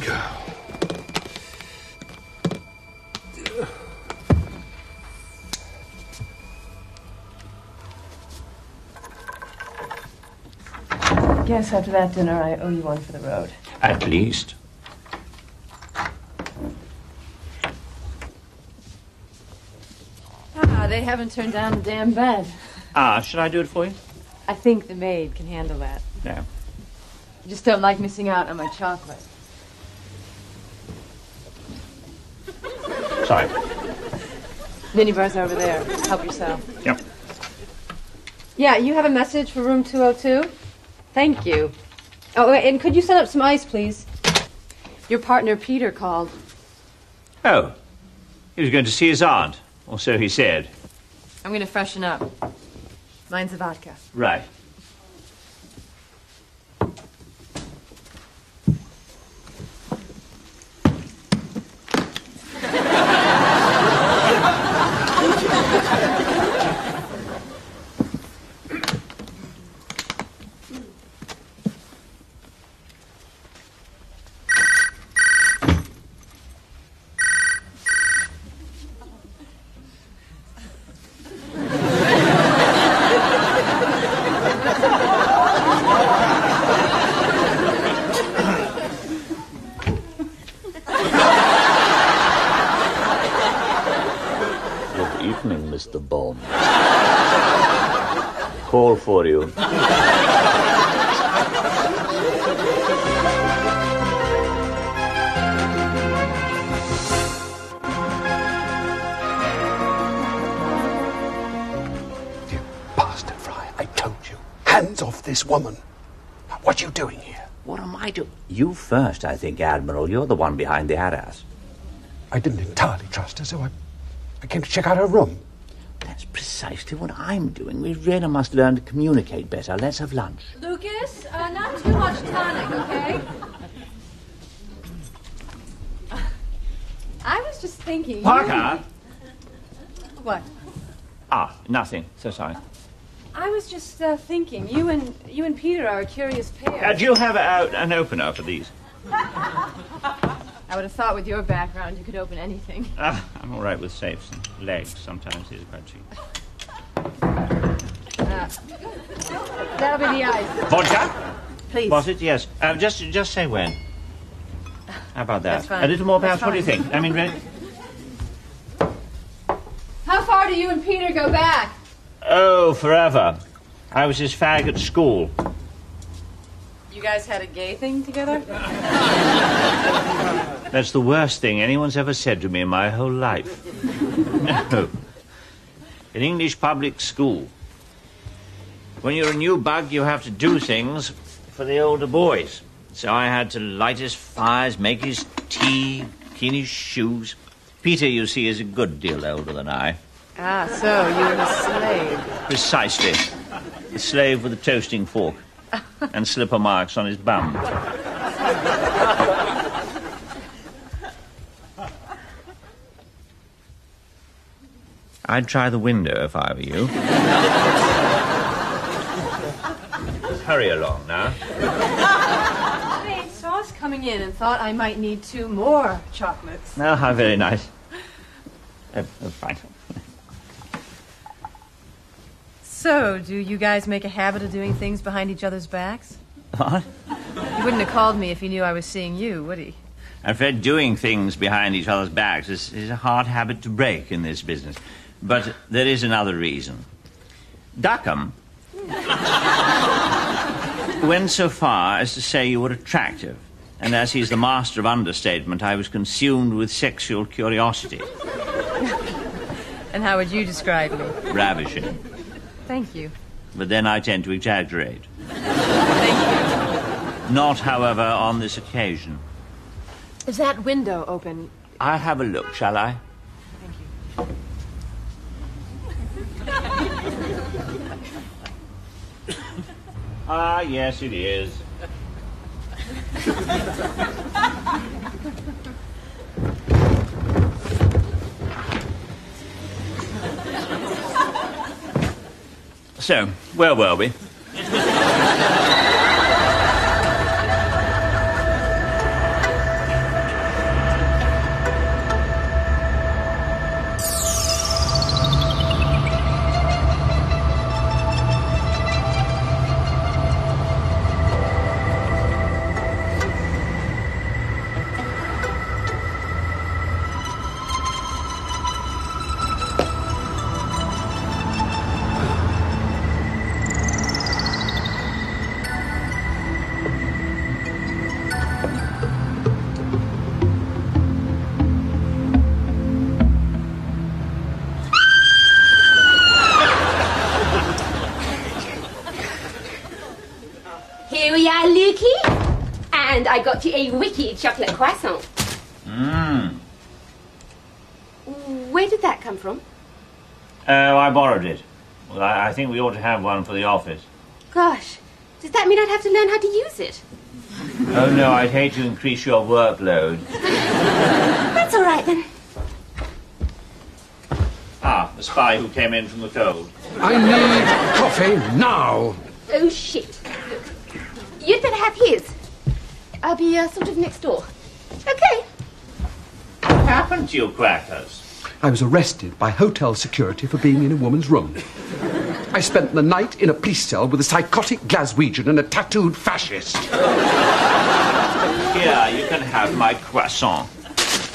go. Yes, after that dinner, I owe you one for the road. At least. Ah, they haven't turned down the damn bed. Ah, should I do it for you? I think the maid can handle that. No. I just don't like missing out on my chocolate. Sorry. Mini bar's over there. Help yourself. Yep. Yeah, you have a message for room 202? Thank you. Oh, and could you set up some ice, please? Your partner, Peter, called. Oh. He was going to see his aunt, or so he said. I'm going to freshen up. Mine's a vodka. Right. Evening, Mr. Bond. Call for you. Bastard, Fry. I told you. Hands off this woman. What are you doing here? What am I doing? You first, I think, Admiral. You're the one behind the arras. I didn't entirely trust her, so I, I came to check out her room. That's precisely what I'm doing. We really must learn to communicate better. Let's have lunch. Lucas, uh, not too much tonic, okay? I was just thinking. you- Parker! What? Ah, nothing. So sorry. I was just uh, thinking. You and you and Peter are a curious pair. Uh, do you have uh, an opener for these? I would have thought with your background you could open anything. Ah, I'm all right with safes and legs. Sometimes these are quite cheap. Uh, that'll be the ice. Vodka? Please. Was it? Yes. Uh, just, just say when. How about that? A little more, perhaps. What do you think? I mean, really? How far do you and Peter go back? Oh, forever. I was his fag at school. You guys had a gay thing together? That's the worst thing anyone's ever said to me in my whole life. No. In English public school. When you're a new bug, you have to do things for the older boys. So I had to light his fires, make his tea, clean his shoes. Peter, you see, is a good deal older than I. Ah, so you were a slave. Precisely. A slave with a toasting fork and slipper marks on his bum. I'd try the window if I were you. Hurry along now. I saw us coming in and thought I might need two more chocolates. Oh, how very nice. Oh, oh, fine. So, do you guys make a habit of doing things behind each other's backs? What? He wouldn't have called me if he knew I was seeing you, would he? I'm afraid doing things behind each other's backs is, is a hard habit to break in this business. But there is another reason. Duckham went so far as to say you were attractive. And as he's the master of understatement, I was consumed with sexual curiosity. And how would you describe me? Ravishing. Thank you. But then I tend to exaggerate. Thank you. Not, however, on this occasion. Is that window open? I'll have a look, shall I? Ah, yes, it is. so, where were we? I got you a wicked chocolate croissant. Mmm. Where did that come from? Oh, I borrowed it. Well, I, I think we ought to have one for the office. Gosh, does that mean I'd have to learn how to use it? Oh no, I'd hate to increase your workload. That's all right then. Ah, the spy who came in from the cold. I need coffee now. Oh shit. You'd better have his. I'll be uh, sort of next door. Okay. What happened to your crackers? I was arrested by hotel security for being in a woman's room. I spent the night in a police cell with a psychotic Glaswegian and a tattooed fascist. Here, you can have my croissant.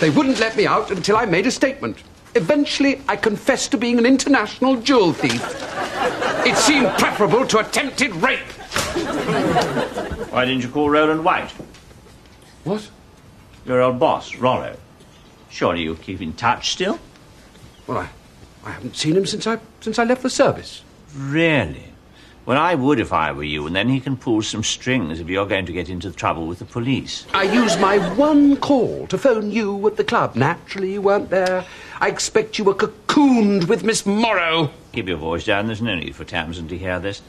They wouldn't let me out until I made a statement. Eventually, I confessed to being an international jewel thief. It seemed preferable to attempted rape. Why didn't you call Roland White? What? Your old boss, Rollo. Surely you keep in touch still? Well, I, I haven't seen him since I since I left the service. Really? Well, I would if I were you, and then he can pull some strings if you're going to get into trouble with the police. I used my one call to phone you at the club. Naturally, you weren't there. I expect you were cocooned with Miss Morrow. Keep your voice down. There's no need for Tamsin to hear this.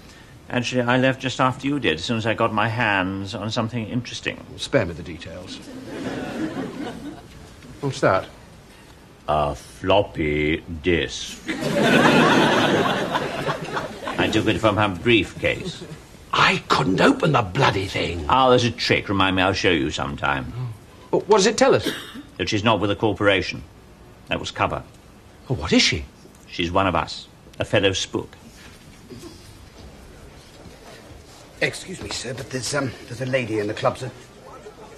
Actually, I left just after you did, as soon as I got my hands on something interesting. Spare me the details. What's that? A floppy disk. I took it from her briefcase. I couldn't open the bloody thing. Oh, there's a trick. Remind me, I'll show you sometime. Oh, What does it tell us? That she's not with a corporation. That was cover. Oh, what is she? She's one of us, a fellow spook. Excuse me, sir, but there's um there's a lady in the club, sir.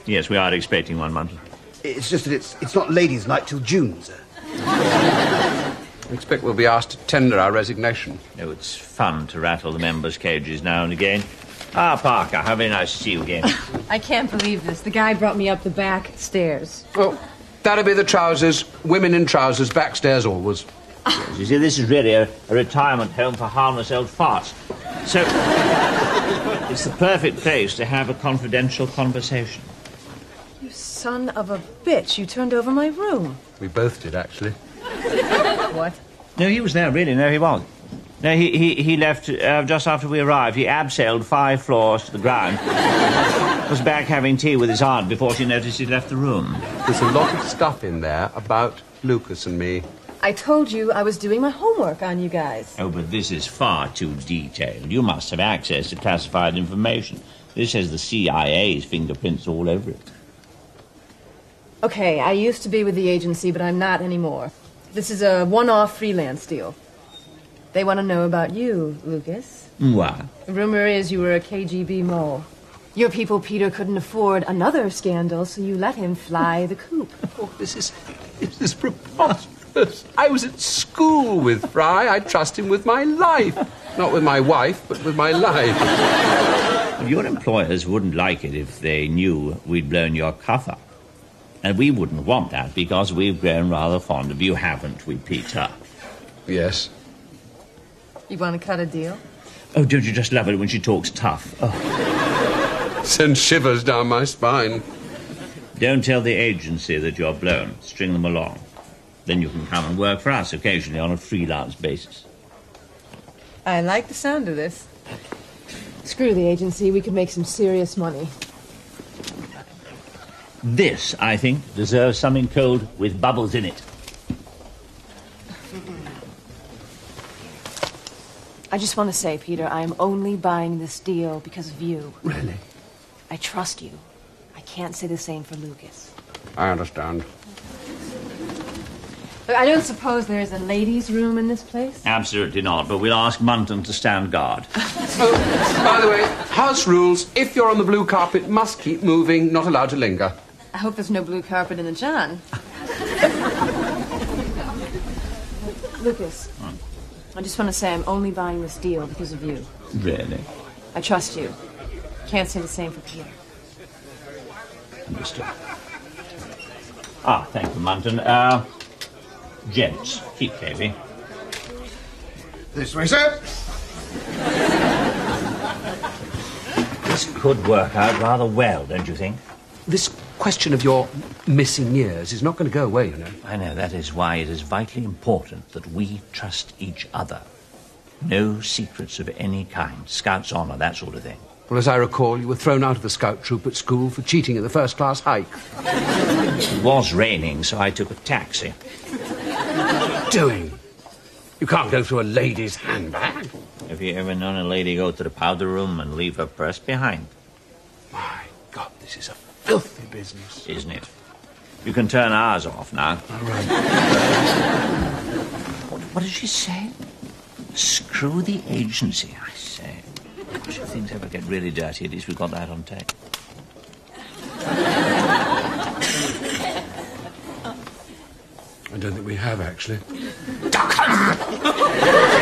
Yes, we are expecting one, Munson. It's just that it's it's not ladies' night till June, sir. I expect we'll be asked to tender our resignation. No, it's fun to rattle the members' cages now and again. Ah, Parker, how very nice to see you again. I can't believe this. The guy brought me up the back stairs. Oh, that'll be the trousers. Women in trousers, backstairs always. you see, this is really a, a retirement home for harmless old farts. So, it's the perfect place to have a confidential conversation. You son of a bitch. You turned over my room. We both did, actually. What? No, he was there, really. No, he wasn't. No, he, he, he left uh, just after we arrived. He abseiled five floors to the ground. was back having tea with his aunt before she noticed he'd left the room. There's a lot of stuff in there about Lucas and me. I told you I was doing my homework on you guys. Oh, but this is far too detailed. You must have access to classified information. This has the CIA's fingerprints all over it. Okay, I used to be with the agency, but I'm not anymore. This is a one off freelance deal. They want to know about you, Lucas. What? The rumor is you were a KGB mole. Your people, Peter, couldn't afford another scandal, so you let him fly the coop. Oh, this is this is preposterous. I was at school with Fry. I trust him with my life. Not with my wife, but with my life. Well, your employers wouldn't like it if they knew we'd blown your cover. And we wouldn't want that because we've grown rather fond of you, haven't we, Peter? Yes. You want to cut a deal? Oh, don't you just love it when she talks tough? Oh, Sends shivers down my spine. don't tell the agency that you're blown. String them along. Then you can come and work for us occasionally on a freelance basis. I like the sound of this. Screw the agency. We could make some serious money. This, I think, deserves something cold with bubbles in it. I just want to say, Peter, I am only buying this deal because of you. Really? I trust you. I can't say the same for Lucas. I understand. Look, I don't suppose there is a ladies' room in this place? Absolutely not, but we'll ask Munton to stand guard. Oh, by the way, house rules. If you're on the blue carpet, must keep moving, not allowed to linger. I hope there's no blue carpet in the John. Lucas, I just want to say I'm only buying this deal because of you. Really? I trust you. Can't say the same for Peter. Understood. Ah, thank you, Munton. Uh, gents, keep Davy. This way, sir. This could work out rather well, don't you think? This question of your missing years is not going to go away, you know. I know. That is why it is vitally important that we trust each other. No secrets of any kind. Scout's honour, that sort of thing. Well, as I recall, you were thrown out of the scout troop at school for cheating in the first class hike. It was raining, so I took a taxi. Doing? You can't go through a lady's handbag. Have you ever known a lady go to the powder room and leave her purse behind? My God, this is a filthy business. Isn't it? You can turn ours off now. All right. What, what did she say? Screw the agency, I say. Gosh, if things ever get really dirty, at least we've got that on tape. I don't think we have, actually.